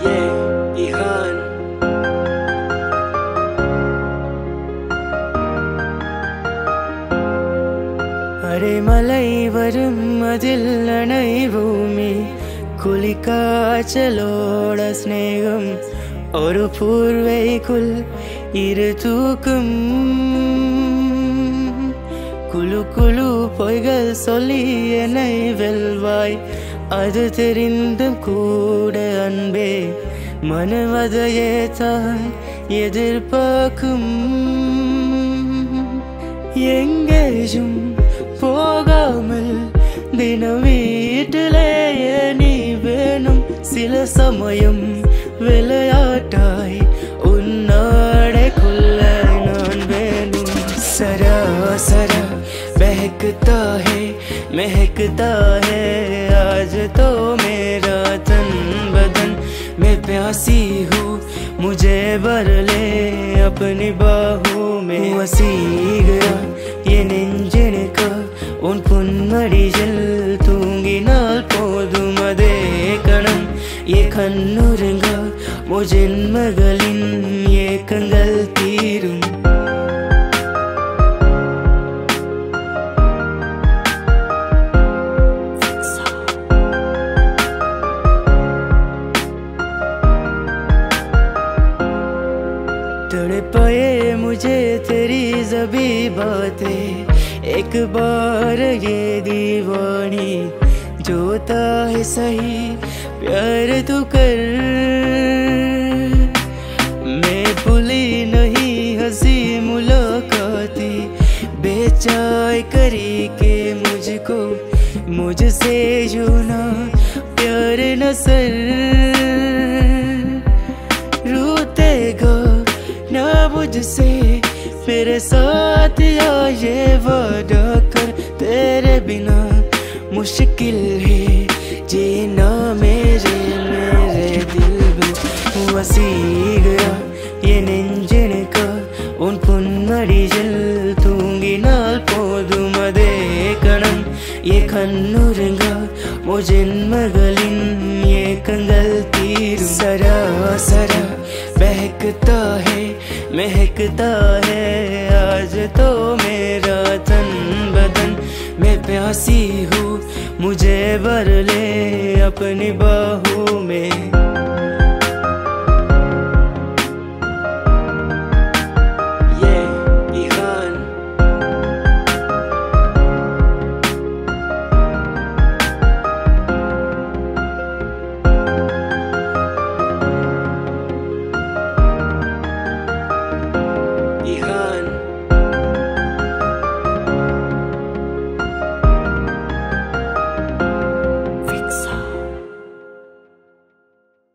yeah, behind. அடைமலை வரும் அதில் அணைபூமி കുളിക്കാച്ചലോട സ്നേഹം ഒരു പൂർവൈക്കുൽ ഇരു തൂക്കും കുലു കുലു പൊയ്കൾ സൊല്ലി എന്നെ വെൽവായ് அது தெரிந்தும் கூட அன்பே மனவதையே தான் எதிர்பார்க்கும் எங்கேயும் போகாமல் தினம் வீட்டிலேயே நீ வேணும் சில சமயம் விளையாட்டாய் உன்னாடைக்குள்ள நான் வேணும் सरासरा महकता है महकता है आज तो मेरा तन बदन मैं प्यासी हूँ, मुझे भर ले अपनी बाहू में। वसी गया ये निंजन का, उन पुन्नड़ी जल तूँगी नाल मदे कणम। ये कन्नुरंगा मुझे मगलिन ये कंगल तीरुम तड़पाए मुझे तेरी जबी बातें। एक बार ये दीवानी जोता है सही, प्यार तू कर। मैं भूली नहीं हँसी मुलाकाती बेचाय करी के मुझको, मुझसे जो ना प्यार न रूतेगा मुझसे मेरे साथ या ये वादा कर, तेरे बिना मुश्किल है जीना मेरे मेरे दिल में। वसी गया, ये निंजन का उन पुन्नड़ी जल तूँगी नाल पोदुम देखणं ये कन्नुरंगा ओ जन्मगलिन ये कंगल तीर सरा सरा बहकता है, महकता है। आज तो मेरा तन बदन मैं प्यासी हूँ, मुझे बर ले अपनी बाहू में।